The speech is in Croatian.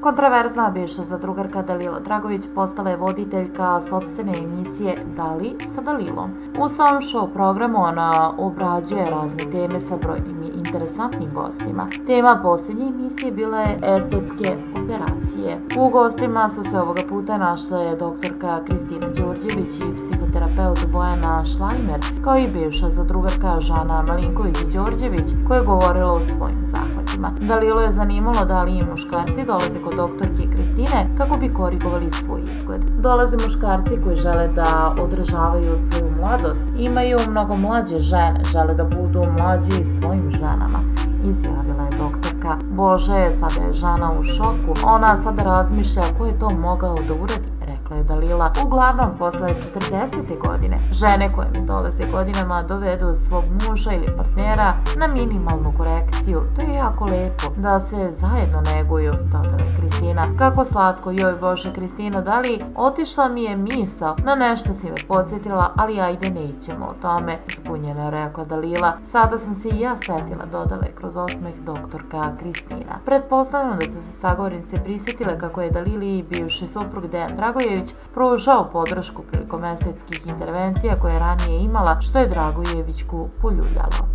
Kontraverzna bivša zadrugarka Dalila Dragović postala je voditeljka sobstvene emisije Dali sa Dalilom. U svom show programu ona obrađuje razne teme sa brojnim i interesantnim gostima. Tema posljednje emisije bila je estetske operacije. U gostima su se ovoga puta našle doktorka Kristina Đurđević i psihoterapeut Bojana Šlajmer, kao i bivša zadrugarka Žana Malinković-Đorđević, koja je govorila o svojim zahvatima. Dalilo je zanimalo da li i muškarci dolaze kod doktorke Kristine kako bi korigovali svoj izgled. Dolaze muškarci koji žele da održavaju svoju mladost, imaju mnogo mlađe žene, žele da budu mlađi svojim ženama, izjavila je doktorka. Bože, sada je žena u šoku, ona sada razmišlja ko je to mogao da uradi je Dalila. Uglavnom, posle 40. godine, žene koje mi dolaze godinama dovedu svog muža ili partnera na minimalnu korekciju. To je jako lepo da se zajedno neguju, dodala Kako slatko, joj Bože Kristina, da li otišla mi je misao, na nešto si me podsjetila, ali ajde nećemo o tome, ispunjeno je rekla Dalila. Sada sam se i ja setila, dodala je kroz osmeh doktorka Kristina. Pretpostavljam da su se sagovornice prisjetile kako je Dalili i bivši suprug Dejan Dragojević pružao podršku prilikom estetskih intervencija koje je ranije imala, što je Dragojevićku poljuljalo.